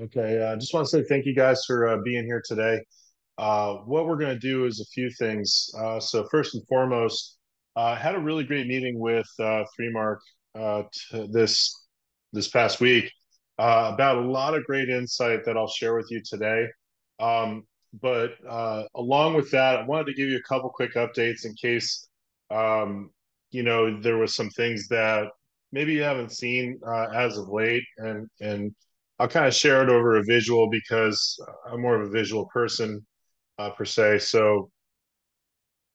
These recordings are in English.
Okay, I uh, just want to say thank you guys for uh, being here today. Uh, what we're going to do is a few things. Uh, so first and foremost, I had a really great meeting with uh, Mark uh, this this past week uh, about a lot of great insight that I'll share with you today. Um, but uh, along with that, I wanted to give you a couple quick updates in case um, you know there was some things that maybe you haven't seen uh, as of late, and and I'll kind of share it over a visual because I'm more of a visual person uh, per se. So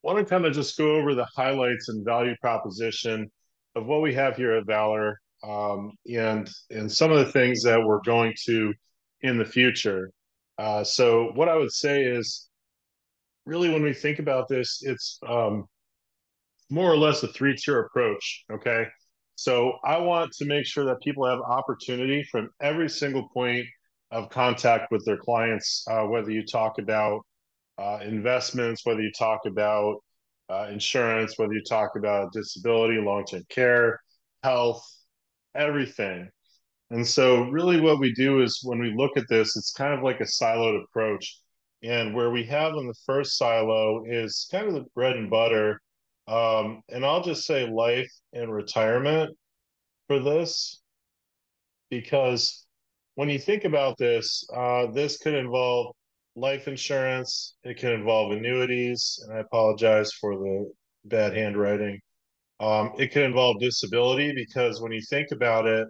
I want to kind of just go over the highlights and value proposition of what we have here at Valor um, and and some of the things that we're going to in the future. Uh, so what I would say is really when we think about this, it's um, more or less a three-tier approach. Okay. So I want to make sure that people have opportunity from every single point of contact with their clients, uh, whether you talk about uh, investments, whether you talk about uh, insurance, whether you talk about disability, long term care, health, everything. And so, really, what we do is when we look at this, it's kind of like a siloed approach. And where we have in the first silo is kind of the bread and butter. Um, and I'll just say life and retirement for this, because when you think about this, uh, this could involve life insurance. It can involve annuities, and I apologize for the bad handwriting. Um, it could involve disability because when you think about it,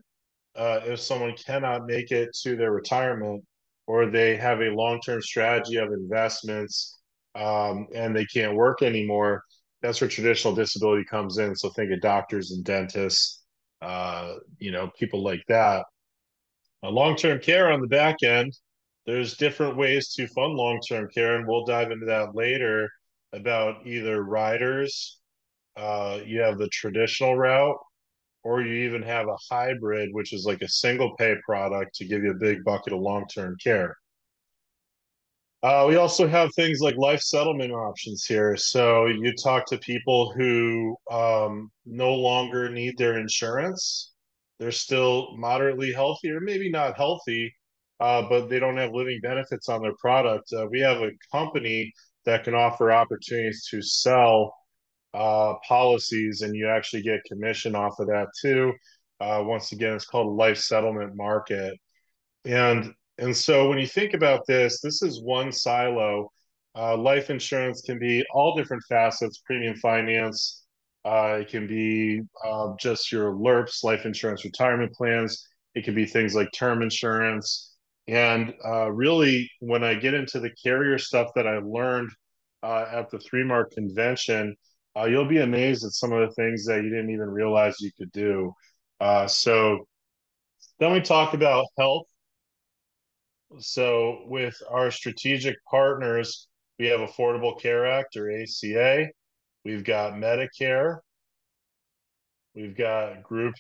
uh, if someone cannot make it to their retirement or they have a long-term strategy of investments um, and they can't work anymore, that's where traditional disability comes in. So think of doctors and dentists, uh, you know, people like that. A long-term care on the back end there's different ways to fund long-term care, and we'll dive into that later about either riders, uh, you have the traditional route, or you even have a hybrid, which is like a single pay product to give you a big bucket of long-term care. Uh, we also have things like life settlement options here. So you talk to people who um, no longer need their insurance. They're still moderately healthy, or maybe not healthy, uh, but they don't have living benefits on their product. Uh, we have a company that can offer opportunities to sell uh, policies, and you actually get commission off of that too. Uh, once again, it's called life settlement market, and and so when you think about this, this is one silo. Uh, life insurance can be all different facets, premium finance. Uh, it can be just your LIRPs, life insurance retirement plans. It can be things like term insurance. And uh, really, when I get into the carrier stuff that I learned uh, at the 3Mark convention, uh, you'll be amazed at some of the things that you didn't even realize you could do. Uh, so then we talk about health. So with our strategic partners, we have Affordable Care Act or ACA. We've got Medicare. We've got group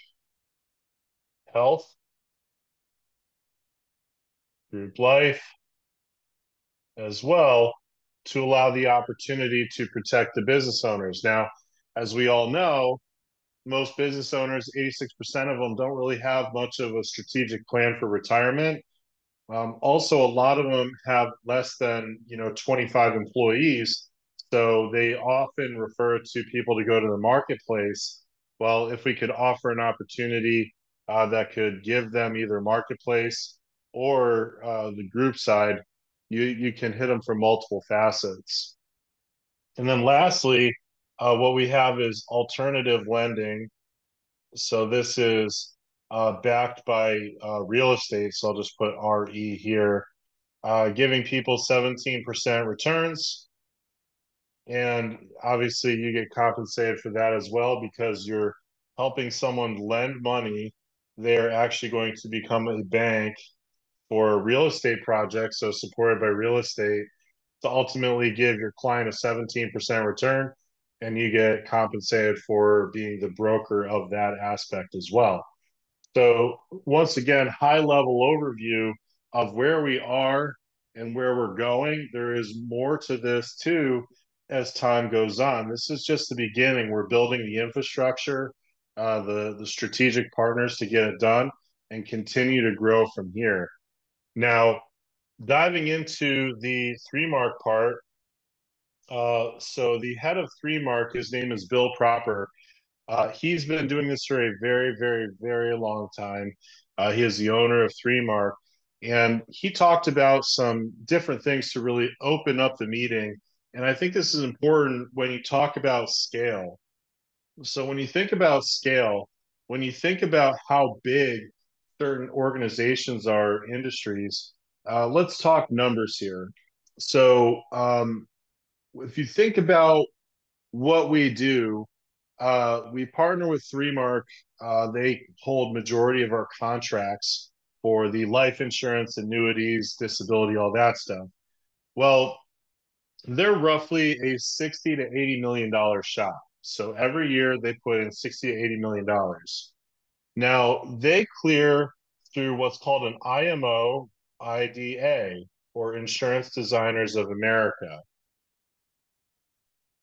health group life as well to allow the opportunity to protect the business owners. Now, as we all know, most business owners, 86% of them, don't really have much of a strategic plan for retirement. Um, also, a lot of them have less than you know 25 employees, so they often refer to people to go to the marketplace. Well, if we could offer an opportunity uh, that could give them either marketplace or uh, the group side, you you can hit them from multiple facets. And then lastly, uh, what we have is alternative lending. So this is uh, backed by uh, real estate. So I'll just put RE here, uh, giving people 17% returns. And obviously, you get compensated for that as well because you're helping someone lend money. They're actually going to become a bank for real estate projects, so supported by real estate, to ultimately give your client a 17% return and you get compensated for being the broker of that aspect as well. So, once again, high level overview of where we are and where we're going. There is more to this too as time goes on. This is just the beginning. We're building the infrastructure, uh, the the strategic partners to get it done, and continue to grow from here. Now, diving into the 3Mark part, uh, so the head of 3Mark, his name is Bill Proper. Uh, he's been doing this for a very, very, very long time. Uh, he is the owner of 3Mark, and he talked about some different things to really open up the meeting. And I think this is important when you talk about scale. So when you think about scale, when you think about how big certain organizations are, industries, uh, let's talk numbers here. So um, if you think about what we do, uh, we partner with 3Mark. Uh, they hold majority of our contracts for the life insurance, annuities, disability, all that stuff. Well, they're roughly a 60 to 80 million dollar shop. So every year they put in 60 to 80 million dollars. Now they clear through what's called an IMO IDA or Insurance Designers of America.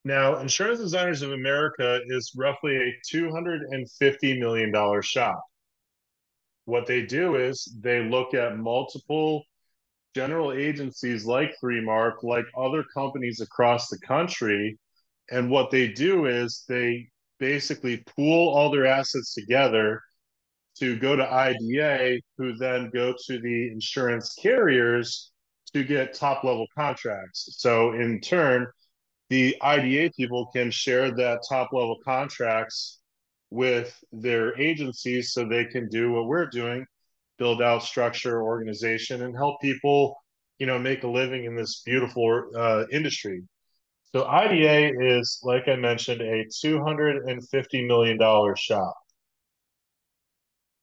Now, Insurance Designers of America is roughly a $250 million shop. What they do is they look at multiple general agencies like 3Mark, like other companies across the country. And what they do is they basically pool all their assets together to go to IDA, who then go to the insurance carriers to get top level contracts. So in turn, the IDA people can share that top level contracts with their agencies so they can do what we're doing build out structure organization and help people you know make a living in this beautiful uh, industry. So ida is like i mentioned a 250 million dollar shop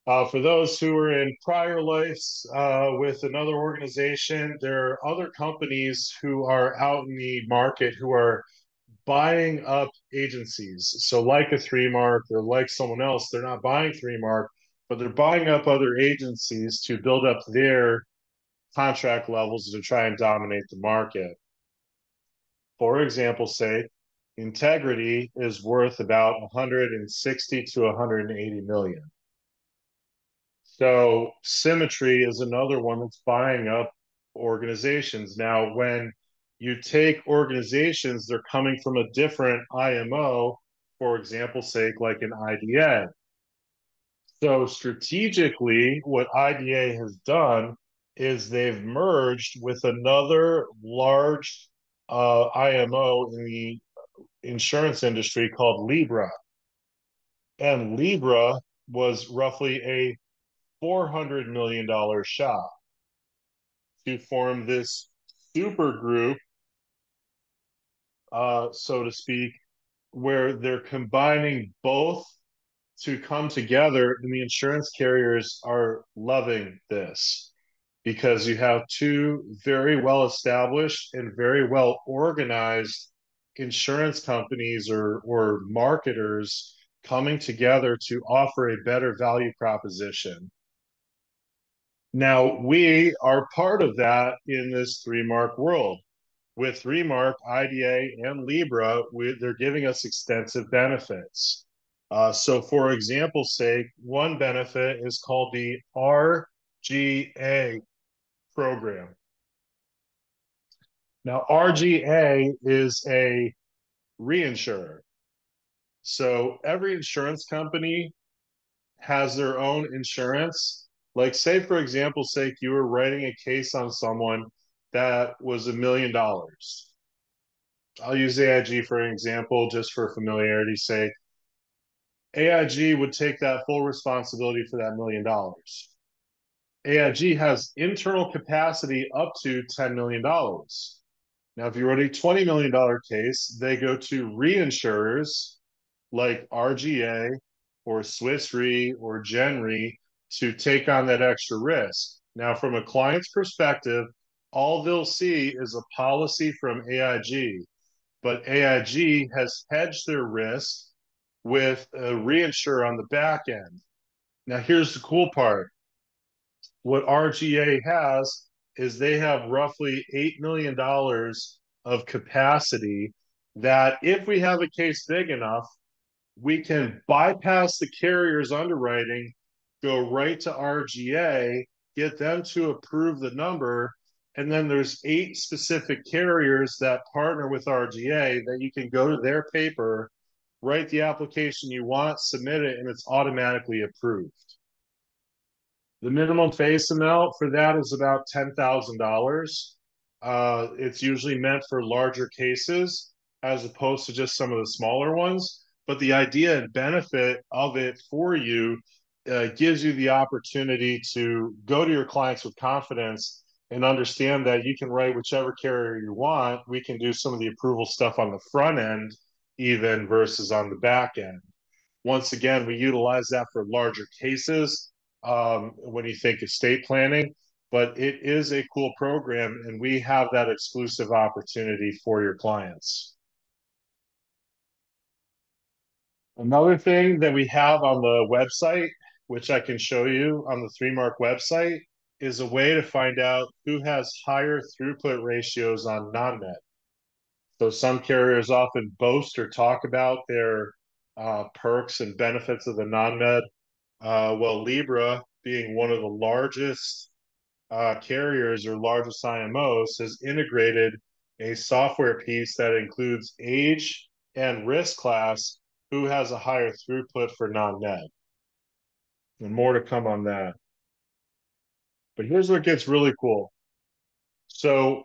uh, for those who are in prior lives uh, with another organization, there are other companies who are out in the market who are buying up agencies. So, like a 3Mark or like someone else, they're not buying 3Mark, but they're buying up other agencies to build up their contract levels to try and dominate the market. For example, say Integrity is worth about 160 to 180 million. So Symmetry is another one that's buying up organizations. Now, when you take organizations, they're coming from a different IMO, for example, sake, like an IDA. So strategically, what IDA has done is they've merged with another large uh, IMO in the insurance industry called Libra. And Libra was roughly a $400 million shop to form this super group, uh, so to speak, where they're combining both to come together, and the insurance carriers are loving this because you have two very well established and very well organized insurance companies or, or marketers coming together to offer a better value proposition. Now, we are part of that in this 3Mark world. With 3Mark, IDA, and Libra, we, they're giving us extensive benefits. Uh, so, for example's sake, one benefit is called the RGA program. Now, RGA is a reinsurer. So, every insurance company has their own insurance like, say, for example's sake, you were writing a case on someone that was a million dollars. I'll use AIG for an example, just for familiarity's sake. AIG would take that full responsibility for that million dollars. AIG has internal capacity up to $10 million. Now, if you wrote a $20 million case, they go to reinsurers like RGA or Swiss Re or Gen Re to take on that extra risk. Now, from a client's perspective, all they'll see is a policy from AIG, but AIG has hedged their risk with a reinsurer on the back end. Now, here's the cool part what RGA has is they have roughly $8 million of capacity that if we have a case big enough, we can bypass the carrier's underwriting go right to RGA get them to approve the number, and then there's eight specific carriers that partner with RGA that you can go to their paper, write the application you want, submit it, and it's automatically approved. The minimum face amount for that is about $10,000. Uh, it's usually meant for larger cases as opposed to just some of the smaller ones. But the idea and benefit of it for you uh, gives you the opportunity to go to your clients with confidence and understand that you can write whichever carrier you want. We can do some of the approval stuff on the front end, even versus on the back end. Once again, we utilize that for larger cases um, when you think estate planning, but it is a cool program and we have that exclusive opportunity for your clients. Another thing that we have on the website, which I can show you on the 3Mark website, is a way to find out who has higher throughput ratios on non-med. So some carriers often boast or talk about their uh, perks and benefits of the non-med uh, well, Libra, being one of the largest uh, carriers or largest IMOs, has integrated a software piece that includes age and risk class, who has a higher throughput for non-med. And more to come on that. But here's what gets really cool. So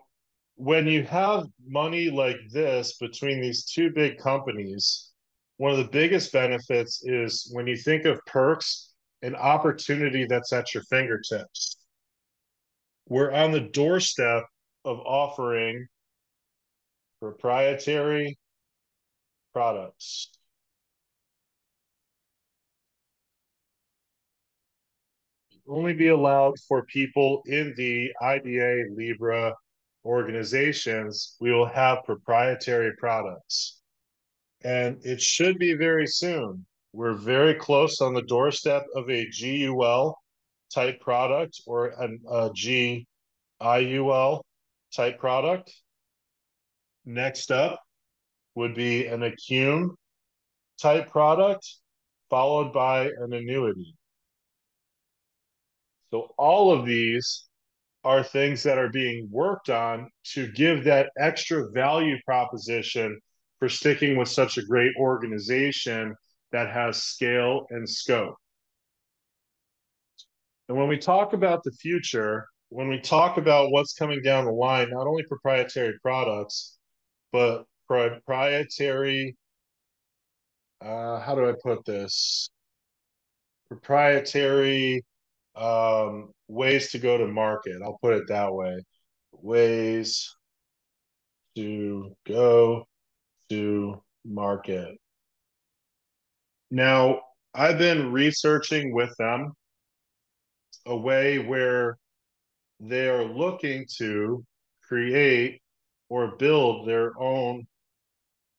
when you have money like this between these two big companies, one of the biggest benefits is when you think of perks an opportunity that's at your fingertips. We're on the doorstep of offering proprietary products. Only be allowed for people in the IDA Libra organizations. We will have proprietary products. And it should be very soon. We're very close on the doorstep of a GUL type product or an, a GIUL type product. Next up would be an Accum type product, followed by an annuity. So all of these are things that are being worked on to give that extra value proposition for sticking with such a great organization that has scale and scope. And when we talk about the future, when we talk about what's coming down the line, not only proprietary products, but proprietary, uh, how do I put this? Proprietary um, ways to go to market. I'll put it that way. Ways to go to market. Now, I've been researching with them a way where they are looking to create or build their own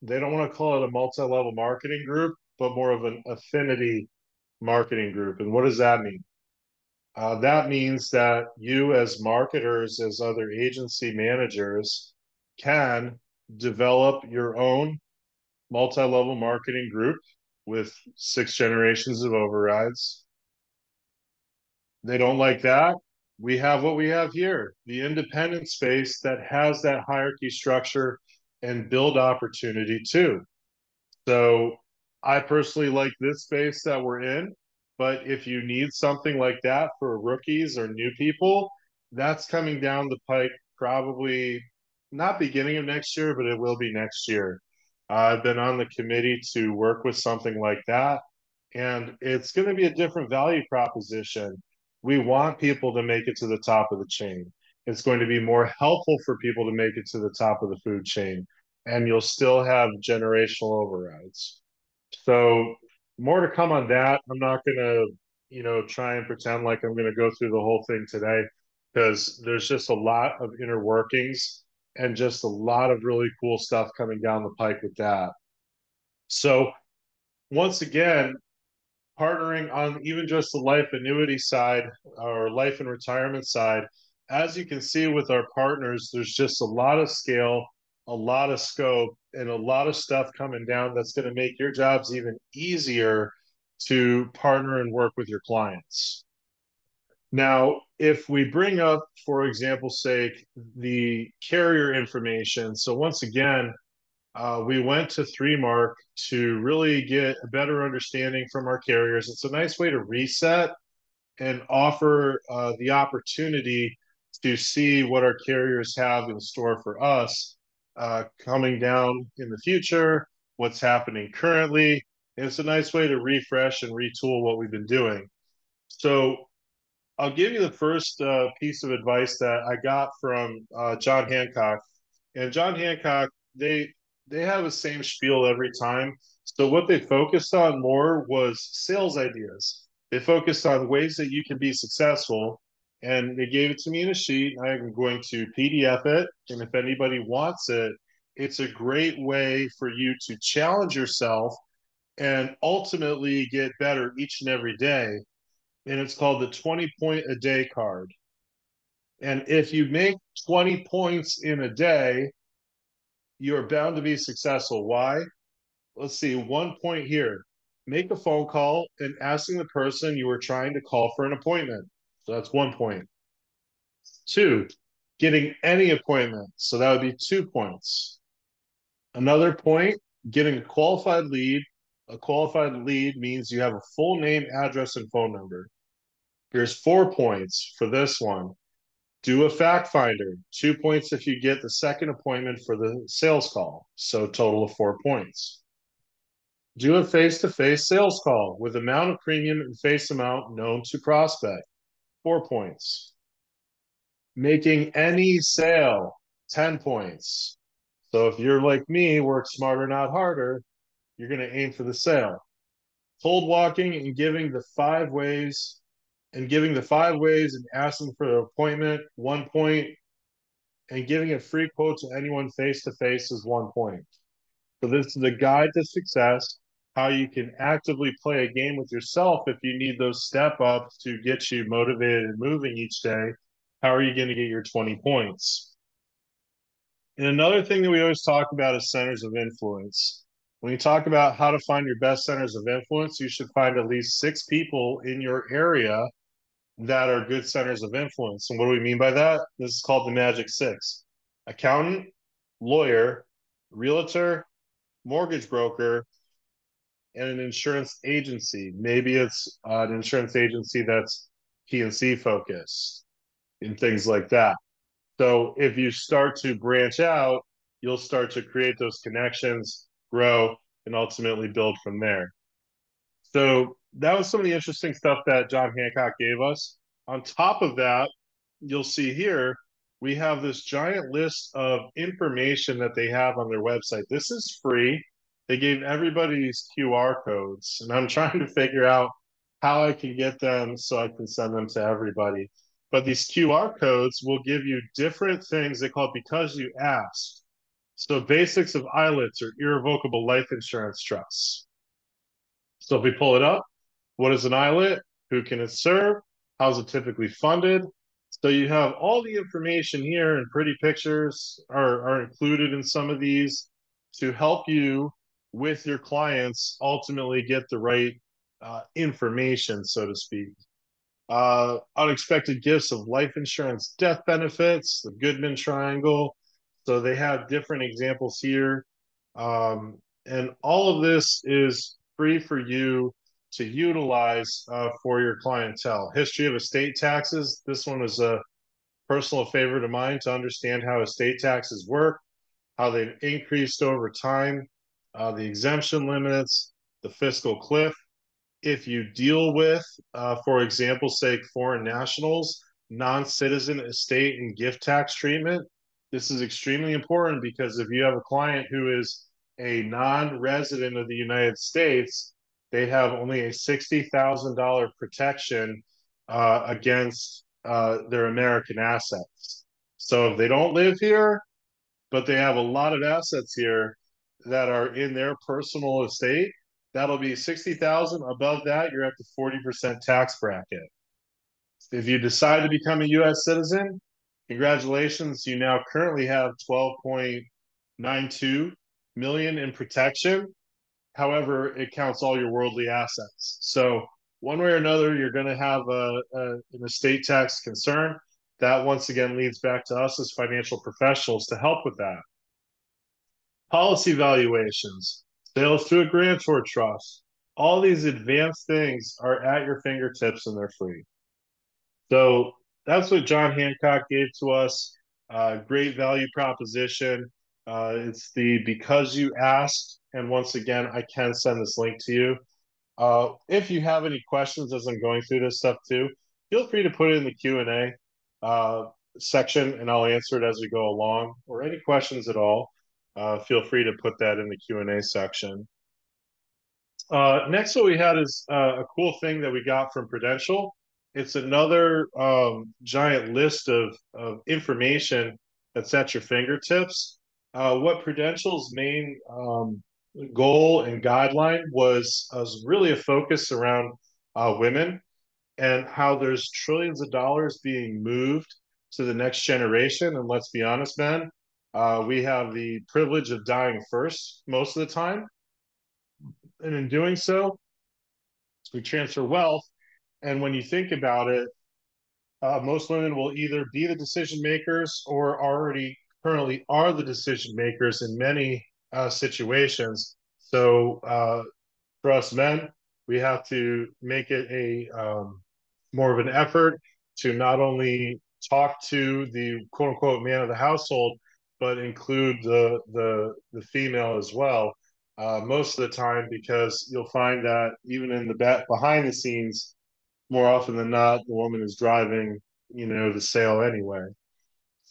they don't want to call it a multi-level marketing group but more of an affinity marketing group and what does that mean uh, that means that you as marketers as other agency managers can develop your own multi-level marketing group with six generations of overrides. They don't like that. We have what we have here the independent space that has that hierarchy structure and build opportunity too. So I personally like this space that we're in. But if you need something like that for rookies or new people, that's coming down the pike probably not beginning of next year, but it will be next year. I've been on the committee to work with something like that, and it's going to be a different value proposition. We want people to make it to the top of the chain. It's going to be more helpful for people to make it to the top of the food chain, and you'll still have generational overrides. So, more to come on that. I'm not going to, you know, try and pretend like I'm going to go through the whole thing today because there's just a lot of inner workings and just a lot of really cool stuff coming down the pike with that. So, once again, partnering on even just the life annuity side or life and retirement side, as you can see with our partners, there's just a lot of scale, a lot of scope, and a lot of stuff coming down that's going to make your jobs even easier to partner and work with your clients. Now, if we bring up, for example's sake, the carrier information, so once again, uh, we went to 3Mark to really get a better understanding from our carriers. It's a nice way to reset and offer uh, the opportunity to see what our carriers have in store for us uh, coming down in the future, what's happening currently. And it's a nice way to refresh and retool what we've been doing. So I'll give you the first uh, piece of advice that I got from uh, John Hancock. And John Hancock, they they have the same spiel every time. So what they focused on more was sales ideas. They focused on ways that you can be successful, and they gave it to me in a sheet. I'm going to PDF it, and if anybody wants it, it's a great way for you to challenge yourself and ultimately get better each and every day and it's called the 20 point a day card. And if you make 20 points in a day, you're bound to be successful. Why? Let's see, one point here. Make a phone call and asking the person you were trying to call for an appointment. So that's one point. Two, getting any appointment. So that would be two points. Another point, getting a qualified lead. A qualified lead means you have a full name, address, and phone number. Here's four points for this one. Do a fact finder. Two points if you get the second appointment for the sales call. So total of four points. Do a face-to-face sales call with amount of premium and face amount known to prospect. Four points. Making any sale. 10 points. So if you're like me, work smarter, not harder, you're going to aim for the sale. Cold walking and giving the five ways and giving the five ways and asking for an appointment, one point, and giving a free quote to anyone face to face is one point. So this is a guide to success, how you can actively play a game with yourself if you need those step ups to get you motivated and moving each day. How are you going to get your 20 points? And another thing that we always talk about is centers of influence. When you talk about how to find your best centers of influence, you should find at least six people in your area that are good centers of influence. And what do we mean by that? This is called the Magic Six accountant, lawyer, realtor, mortgage broker, and an insurance agency. Maybe it's uh, an insurance agency that's P&C focused and things like that. So if you start to branch out, you'll start to create those connections, grow, and ultimately build from there. So that was some of the interesting stuff that John Hancock gave us. On top of that, you'll see here, we have this giant list of information that they have on their website. This is free. They gave everybody these QR codes, and I'm trying to figure out how I can get them so I can send them to everybody. But these QR codes will give you different things. They call because you asked. So basics of ILITs or irrevocable life insurance trusts. So if we pull it up, what is an ILIT? Who can it serve? How's it typically funded? So you have all the information here and pretty pictures are, are included in some of these to help you with your clients ultimately get the right uh, information, so to speak. Uh, unexpected gifts of life insurance death benefits, the Goodman Triangle. So they have different examples here. Um, and all of this is free for you to utilize uh, for your clientele. History of estate taxes. This one is a personal favorite of mine to understand how estate taxes work, how they've increased over time, uh, the exemption limits, the fiscal cliff. If you deal with, uh, for example, say foreign nationals, non citizen estate and gift tax treatment, this is extremely important because if you have a client who is a non resident of the United States, they have only a $60,000 protection uh, against uh, their American assets. So if they don't live here, but they have a lot of assets here that are in their personal estate, that'll be 60,000. Above that, you're at the 40% tax bracket. If you decide to become a US citizen, congratulations, you now currently have 12.92 million in protection However, it counts all your worldly assets. So one way or another, you're going to have a, a, an estate tax concern. That once again leads back to us as financial professionals to help with that. Policy valuations, sales to a grantor trust, all these advanced things are at your fingertips and they're free. So that's what John Hancock gave to us. Uh, great value proposition. Uh, it's the because you asked, and once again, I can send this link to you. Uh, if you have any questions as I'm going through this stuff too, feel free to put it in the Q and A uh, section, and I'll answer it as we go along. Or any questions at all, uh, feel free to put that in the Q and A section. Uh, next, what we had is uh, a cool thing that we got from Prudential it's another um, giant list of, of information that's at your fingertips. Uh, what Prudential's main um, goal and guideline was, was really a focus around uh, women and how there's trillions of dollars being moved to the next generation. And let's be honest, Ben, uh, we have the privilege of dying first most of the time. And in doing so, we transfer wealth and when you think about it, uh, most women will either be the decision makers or already currently are the decision makers in many uh, situations. So uh, for us men, we have to make it a um, more of an effort to not only talk to the quote unquote man of the household, but include the the the female as well. Uh, most of the time, because you'll find that even in the back behind the scenes, more often than not, the woman is driving, you know, the sale anyway.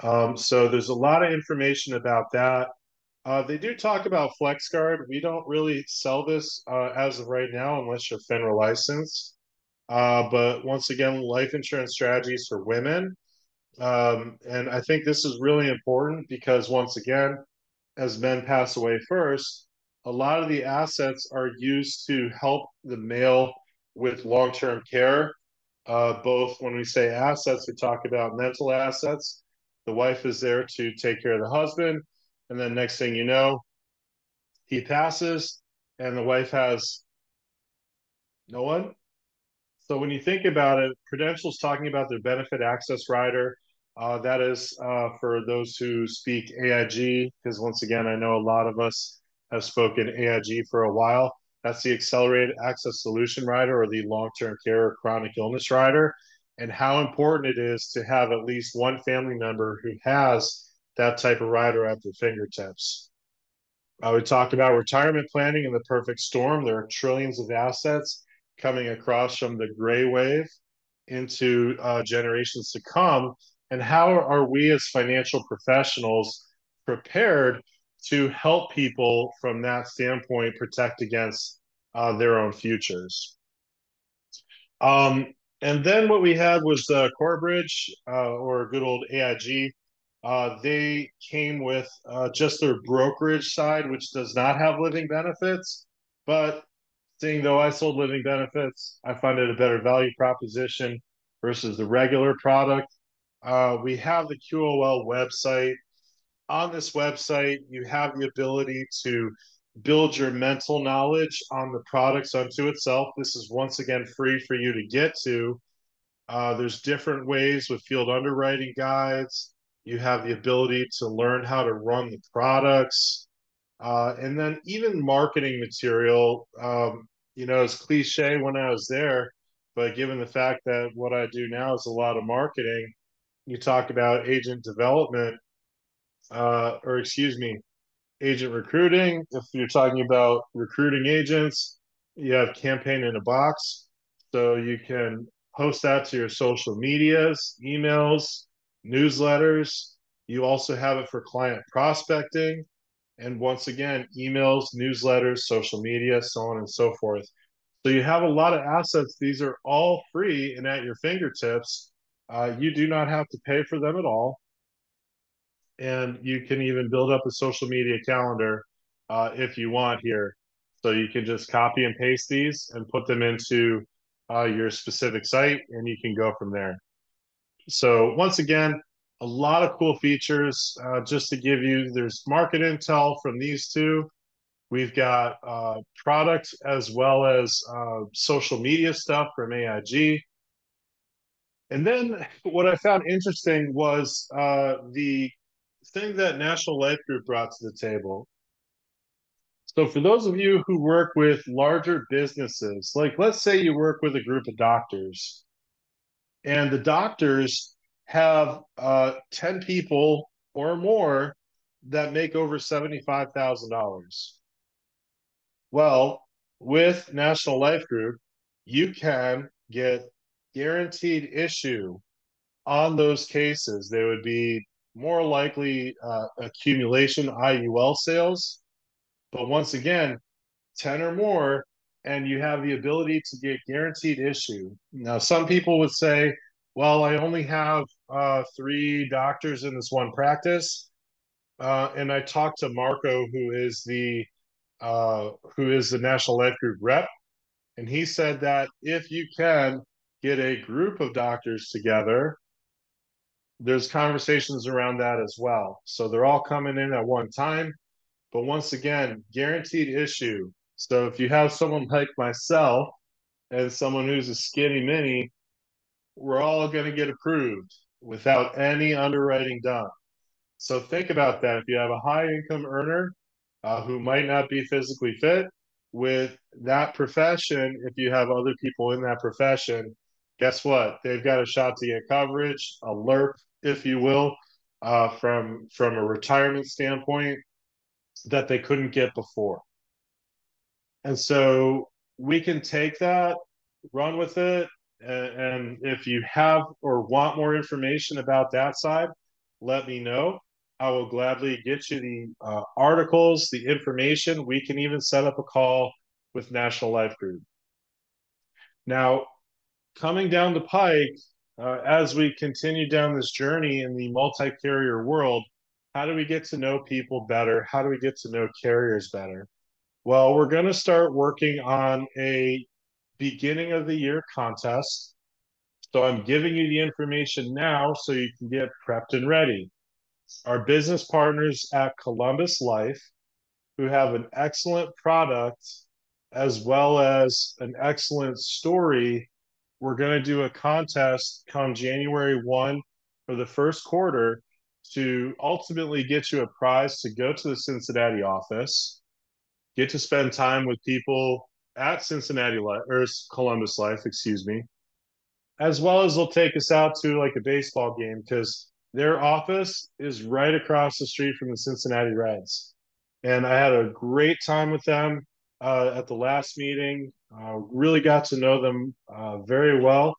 Um, so there's a lot of information about that. Uh, they do talk about FlexGuard. We don't really sell this uh, as of right now unless you're FINRA licensed. Uh, but once again, life insurance strategies for women. Um, and I think this is really important because once again, as men pass away first, a lot of the assets are used to help the male with long term care. Uh, both when we say assets, we talk about mental assets. The wife is there to take care of the husband. And then next thing you know, he passes and the wife has no one. So when you think about it, Prudential's talking about their benefit access rider. Uh, that is uh, for those who speak AIG, because once again, I know a lot of us have spoken AIG for a while. That's the accelerated access solution rider or the long term care or chronic illness rider, and how important it is to have at least one family member who has that type of rider at their fingertips. Uh, we talked about retirement planning and the perfect storm. There are trillions of assets coming across from the gray wave into uh, generations to come. And how are we as financial professionals prepared to help people from that standpoint protect against uh, their own futures. Um, and then what we had was uh, Corebridge uh, or good old AIG. Uh, they came with uh, just their brokerage side, which does not have living benefits. But seeing though I sold living benefits, I find it a better value proposition versus the regular product. Uh, we have the QOL website on this website, you have the ability to build your mental knowledge on the products unto itself. This is once again free for you to get to. Uh, there's different ways with field underwriting guides. You have the ability to learn how to run the products. Uh, and then even marketing material, um, you know, it's cliche when I was there, but given the fact that what I do now is a lot of marketing, you talk about agent development uh, or excuse me, agent recruiting. If you're talking about recruiting agents, you have campaign in a box. So you can post that to your social medias, emails, newsletters. You also have it for client prospecting. And once again, emails, newsletters, social media, so on and so forth. So you have a lot of assets. These are all free and at your fingertips. Uh, you do not have to pay for them at all and you can even build up a social media calendar uh, if you want here. So you can just copy and paste these and put them into uh, your specific site, and you can go from there. So once again, a lot of cool features. Uh, just to give you, there's market intel from these two. We've got uh, product as well as uh, social media stuff from AIG. And then what I found interesting was uh, the thing that National Life Group brought to the table. So, for those of you who work with larger businesses, like let's say you work with a group of doctors, and the doctors have uh, 10 people or more that make over $75,000. Well, with National Life Group, you can get guaranteed issue on those cases. They would be more likely uh, accumulation IUL sales. But once again, 10 or more, and you have the ability to get guaranteed issue. Now, some people would say, well, I only have uh, three doctors in this one practice. Uh, and I talked to Marco, who is the uh, who is the National Life Group rep, and he said that if you can get a group of doctors together, there's conversations around that as well. So they're all coming in at one time, but once again, guaranteed issue. So if you have someone like myself and someone who's a skinny mini, we're all going to get approved without any underwriting done. So think about that. If you have a high income earner uh, who might not be physically fit with that profession, if you have other people in that profession, guess what? They've got a shot to get coverage, a LIRP, if you will, uh, from from a retirement standpoint that they couldn't get before. And so we can take that, run with it, and if you have or want more information about that side, let me know. I will gladly get you the uh, articles, the information. We can even set up a call with National Life Group. Now, coming down the pike, uh, as we continue down this journey in the multi carrier world, how do we get to know people better? How do we get to know carriers better? Well, we're going to start working on a beginning of the year contest. So I'm giving you the information now so you can get prepped and ready. Our business partners at Columbus Life, who have an excellent product as well as an excellent story, we're going to do a contest come January 1 for the first quarter to ultimately get you a prize to go to the Cincinnati office, get to spend time with people at Cincinnati Life or Columbus Life, excuse me, as well as they'll take us out to like a baseball game because their office is right across the street from the Cincinnati Reds. And I had a great time with them uh, at the last meeting. Uh, really got to know them uh, very well.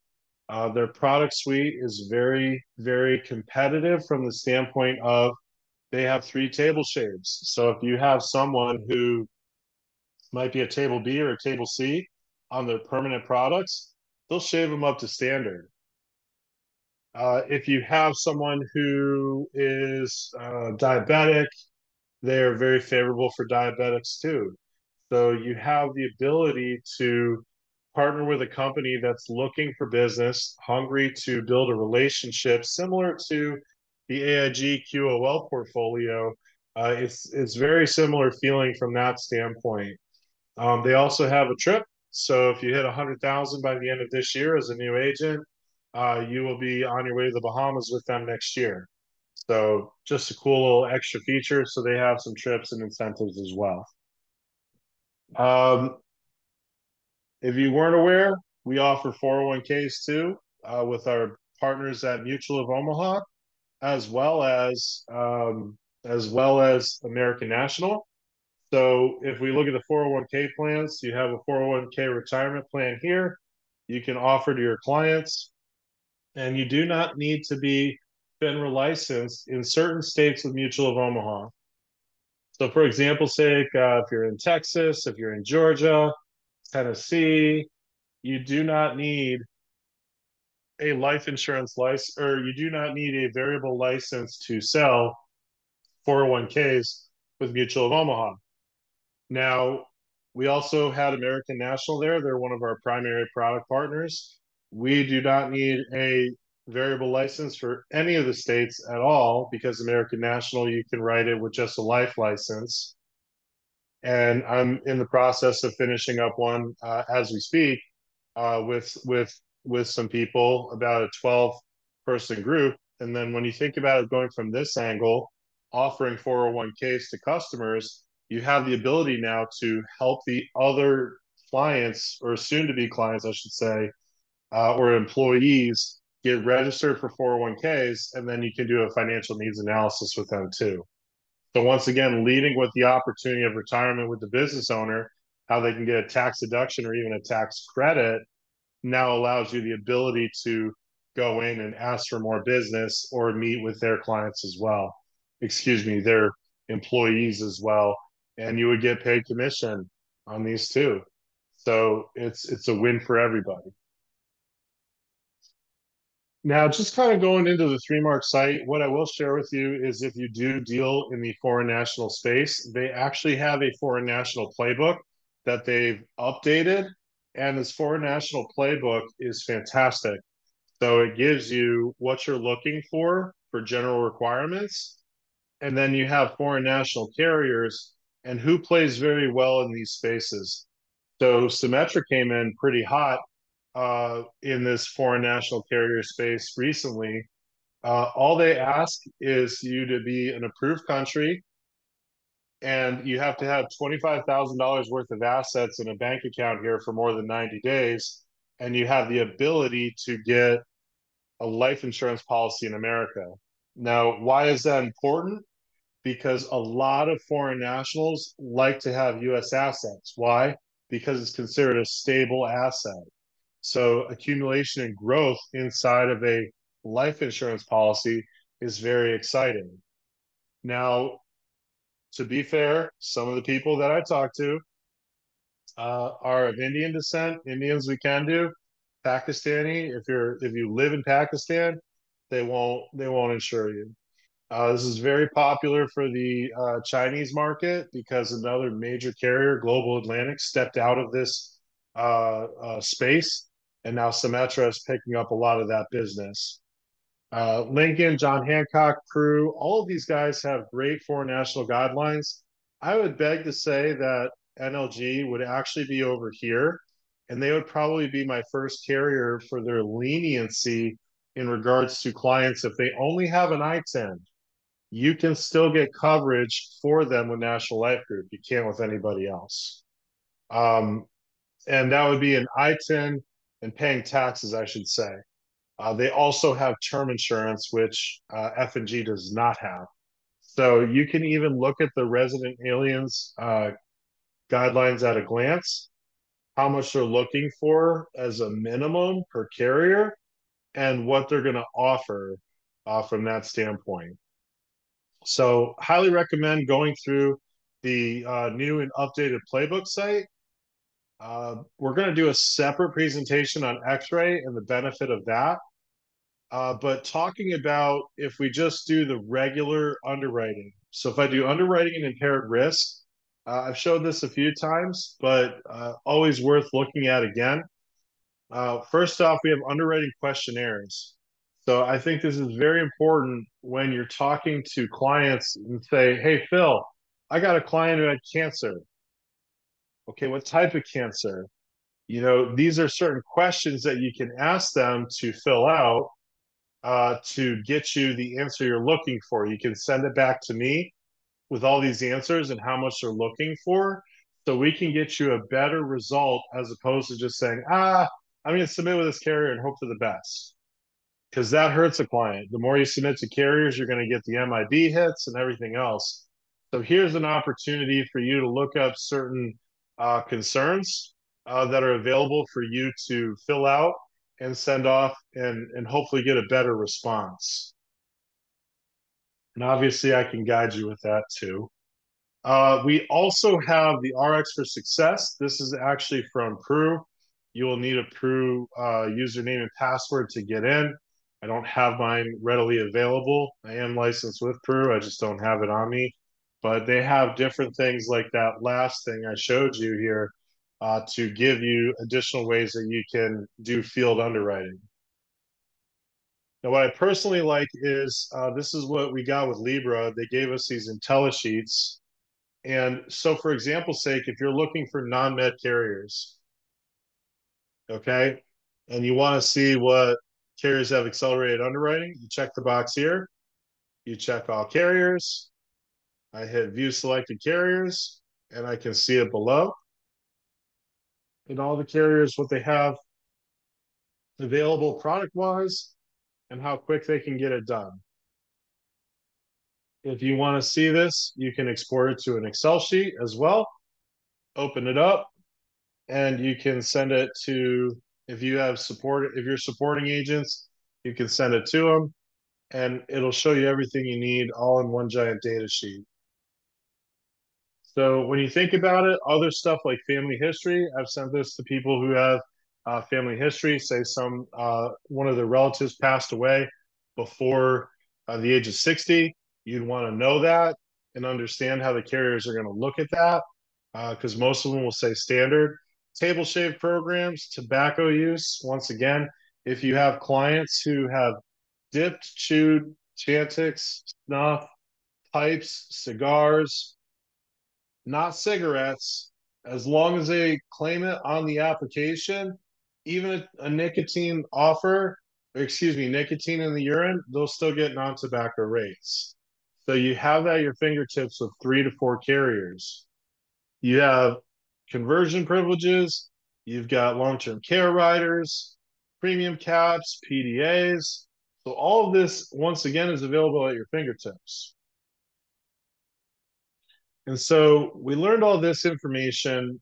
Uh, their product suite is very, very competitive from the standpoint of they have three table shaves. So if you have someone who might be a table B or a table C on their permanent products, they'll shave them up to standard. Uh, if you have someone who is uh, diabetic, they are very favorable for diabetics too. So you have the ability to partner with a company that's looking for business, hungry to build a relationship similar to the AIG QOL portfolio. Uh, it's it's very similar feeling from that standpoint. Um, they also have a trip. So if you hit 100,000 by the end of this year as a new agent, uh, you will be on your way to the Bahamas with them next year. So just a cool little extra feature. So they have some trips and incentives as well. Um, if you weren't aware, we offer 401ks too uh, with our partners at Mutual of Omaha, as well as um, as well as American National. So if we look at the 401k plans, you have a 401k retirement plan here. You can offer to your clients, and you do not need to be FINRA licensed in certain states with Mutual of Omaha. So, for example's sake, uh, if you're in Texas, if you're in Georgia, Tennessee, you do not need a life insurance license, or you do not need a variable license to sell 401ks with Mutual of Omaha. Now, we also had American National there. They're one of our primary product partners. We do not need a variable license for any of the states at all because American National, you can write it with just a life license. and I'm in the process of finishing up one uh, as we speak uh, with with with some people, about a 12 person group. And then when you think about it going from this angle, offering 401ks to customers, you have the ability now to help the other clients or soon to be clients, I should say, uh, or employees get registered for 401ks, and then you can do a financial needs analysis with them too. So once again, leading with the opportunity of retirement with the business owner, how they can get a tax deduction or even a tax credit now allows you the ability to go in and ask for more business or meet with their clients as well. Excuse me, their employees as well. And you would get paid commission on these too. So it's it's a win for everybody. Now, just kind of going into the 3Mark site, what I will share with you is if you do deal in the foreign national space, they actually have a foreign national playbook that they've updated. And this foreign national playbook is fantastic. So it gives you what you're looking for for general requirements. And then you have foreign national carriers and who plays very well in these spaces. So Symetra came in pretty hot uh, in this foreign national carrier space recently. Uh, all they ask is you to be an approved country, and you have to have $25,000 worth of assets in a bank account here for more than 90 days, and you have the ability to get a life insurance policy in America. Now, why is that important? Because a lot of foreign nationals like to have US assets. Why? Because it's considered a stable asset. So accumulation and growth inside of a life insurance policy is very exciting. Now, to be fair, some of the people that I talk to uh, are of Indian descent. Indians we can do. Pakistani, if you're if you live in Pakistan, they won't they won't insure you. Uh, this is very popular for the uh, Chinese market because another major carrier, Global Atlantic, stepped out of this uh, uh space and now Symetra is picking up a lot of that business. Uh, Lincoln, John Hancock, Pru, all of these guys have great foreign national guidelines. I would beg to say that NLG would actually be over here, and they would probably be my first carrier for their leniency in regards to clients. If they only have an ITIN, you can still get coverage for them with National Life Group. You can't with anybody else. Um, and that would be an ITIN and paying taxes, I should say. Uh, they also have term insurance, which uh, F&G does not have. So you can even look at the resident aliens uh, guidelines at a glance, how much they're looking for as a minimum per carrier, and what they're going to offer uh, from that standpoint. So highly recommend going through the uh, new and updated playbook site uh, we're going to do a separate presentation on X-ray and the benefit of that. Uh, but talking about if we just do the regular underwriting. So if I do underwriting and impaired risk, uh, I've showed this a few times, but uh, always worth looking at again. Uh, first off, we have underwriting questionnaires. So I think this is very important when you're talking to clients and say, "Hey, Phil, I got a client who had cancer okay, what type of cancer? You know, these are certain questions that you can ask them to fill out uh, to get you the answer you're looking for. You can send it back to me with all these answers and how much they're looking for. So we can get you a better result as opposed to just saying, ah, I'm going to submit with this carrier and hope for the best. Because that hurts a client. The more you submit to carriers, you're going to get the MIB hits and everything else. So here's an opportunity for you to look up certain uh, concerns uh, that are available for you to fill out and send off and, and hopefully get a better response. And obviously, I can guide you with that too. Uh, we also have the RX for Success. This is actually from Pru. You will need a Pru uh, username and password to get in. I don't have mine readily available. I am licensed with Pru. I just don't have it on me but they have different things like that last thing I showed you here uh, to give you additional ways that you can do field underwriting. Now, what I personally like is uh, this is what we got with Libra. They gave us these IntelliSheets, And so, for example's sake, if you're looking for non-med carriers, okay, and you want to see what carriers have accelerated underwriting, you check the box here. You check all carriers. I hit view selected carriers, and I can see it below. And all the carriers, what they have available product-wise, and how quick they can get it done. If you want to see this, you can export it to an Excel sheet as well. Open it up, and you can send it to if you have support if you're supporting agents, you can send it to them, and it'll show you everything you need all in one giant data sheet. So when you think about it, other stuff like family history, I've sent this to people who have uh, family history. Say some uh, one of their relatives passed away before uh, the age of sixty. You'd want to know that and understand how the carriers are going to look at that because uh, most of them will say standard. Table shave programs, tobacco use. Once again, if you have clients who have dipped, chewed, Chantix, snuff, pipes, cigars, not cigarettes, as long as they claim it on the application, even a, nicotine offer, excuse me, nicotine in the urine, they'll still get non tobacco rates. So you have that at your fingertips with three to four carriers. You have conversion privileges, you've got long term care riders, premium caps, PDAs. So all of this, once again, is available at your fingertips. And so we learned all this information.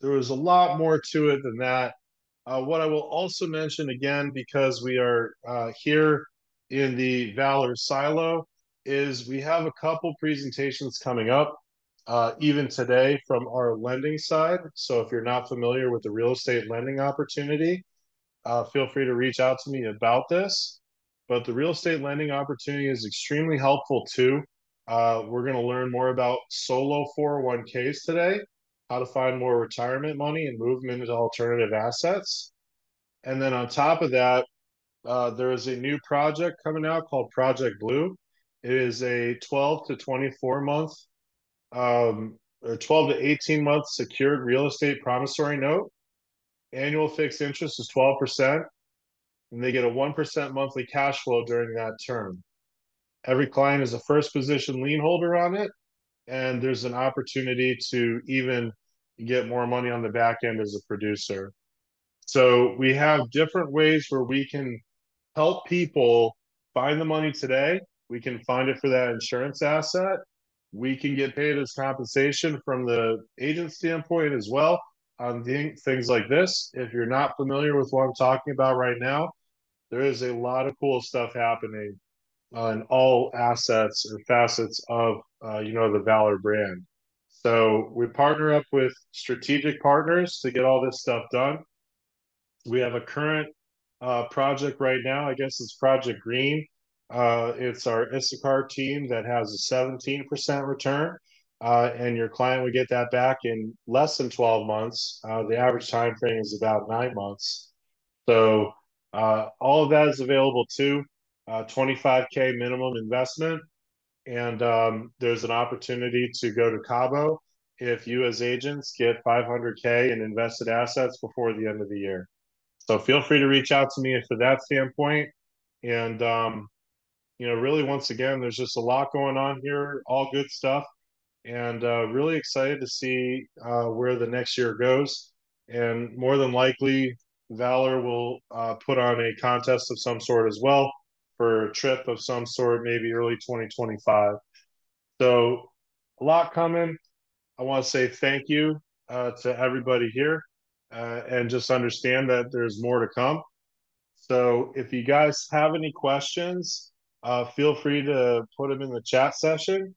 There was a lot more to it than that. Uh, what I will also mention again, because we are uh, here in the Valor silo, is we have a couple presentations coming up, uh, even today from our lending side. So if you're not familiar with the real estate lending opportunity, uh, feel free to reach out to me about this. But the real estate lending opportunity is extremely helpful too. Uh, we're going to learn more about solo 401ks today, how to find more retirement money and move them into alternative assets. And then on top of that, uh, there is a new project coming out called Project Blue. It is a 12 to 24 month, um, or 12 to 18 month secured real estate promissory note. Annual fixed interest is 12%, and they get a 1% monthly cash flow during that term. Every client is a first position lien holder on it, and there's an opportunity to even get more money on the back end as a producer. So we have different ways where we can help people find the money today we can find it for that insurance asset. We can get paid as compensation from the agent standpoint as well on things like this. If you're not familiar with what I'm talking about right now, there is a lot of cool stuff happening on all assets or facets of uh, you know the Valor brand. So we partner up with strategic partners to get all this stuff done. We have a current uh, project right now. I guess it's Project Green uh, it's our Issachar team that has a 17% return, uh, and your client would get that back in less than 12 months. Uh, the average time frame is about nine months. So uh, all of that is available too. 25k uh, minimum investment, and um, there's an opportunity to go to Cabo if you as agents get 500k in invested assets before the end of the year. So feel free to reach out to me for that standpoint. And um, you know, really, once again, there's just a lot going on here, all good stuff, and uh, really excited to see uh, where the next year goes. And more than likely, Valor will uh, put on a contest of some sort as well for a trip of some sort, maybe early 2025. So, a lot coming. I want to say thank you uh, to everybody here uh, and just understand that there's more to come. So, if you guys have any questions, uh, feel free to put them in the chat session